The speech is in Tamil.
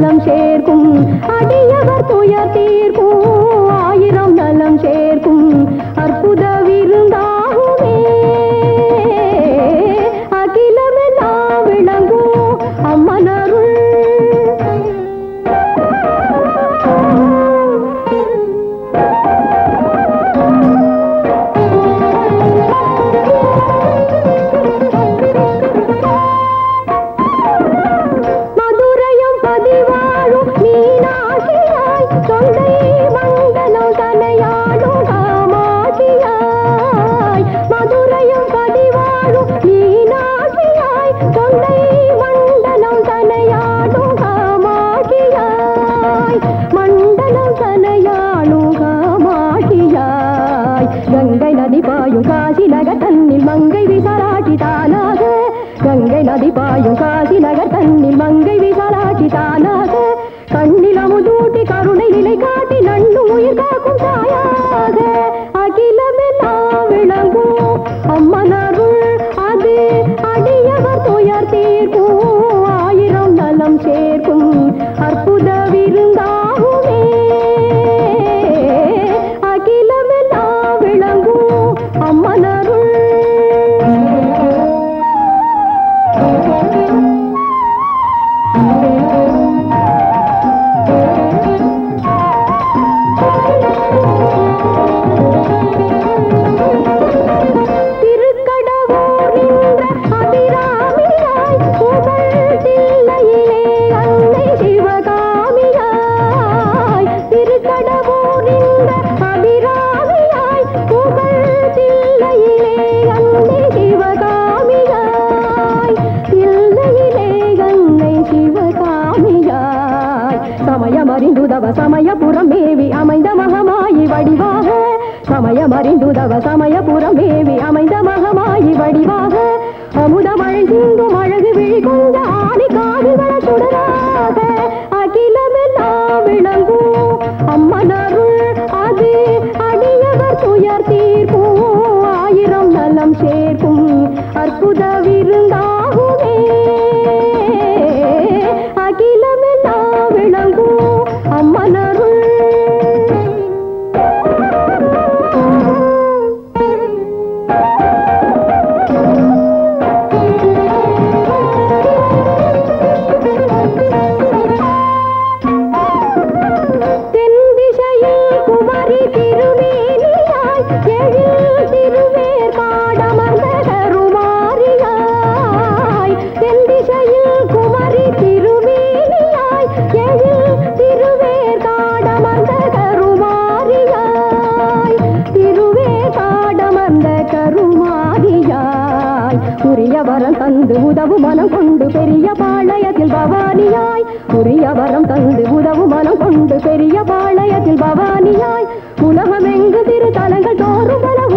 நலம் சேர்க்கும் அடியவர் துயர் தீர்க்கும் ஆயிரம் நலம் சேர்க்கும் பாயும் காசி நகர் தன்னில் மங்கை விசாலாட்சி தானாக கங்கை நதி பாயும் காசி நகர் தன்னில் மங்கை விசாலாட்சி தானாக கண்ணில் அமுதூட்டி கருணை நிலை காட்டி நண்ணு சமயமறிந்துதவ சமயபுரம் மேவி அமைந்த மகமாயி வடிவாக. சமயமறிந்துதவ சமயபுரம் மேவி அமைந்த மகமாயி வடிவாக. அமுதமழை சிந்தும் அழகு விழி கொண்ட ஆணி காதுகள சுடராக. அகிலமெல்லாம் விளங்கும் அம்மனருள் அது அடியவர் துயர் தீர்க்கும் ஆயிரம் நலம் சேர்க்கும் உரிய வரம் தந்து உதவு மனம் கொண்டு பெரிய பாளையத்தில் பவானியாய். உரிய வரம் தந்து உதவு மனம் கொண்டு பெரிய பாளையத்தில் பவானியாய். உலகமெங்கு திரு தலங்கள் தோறும் பலம்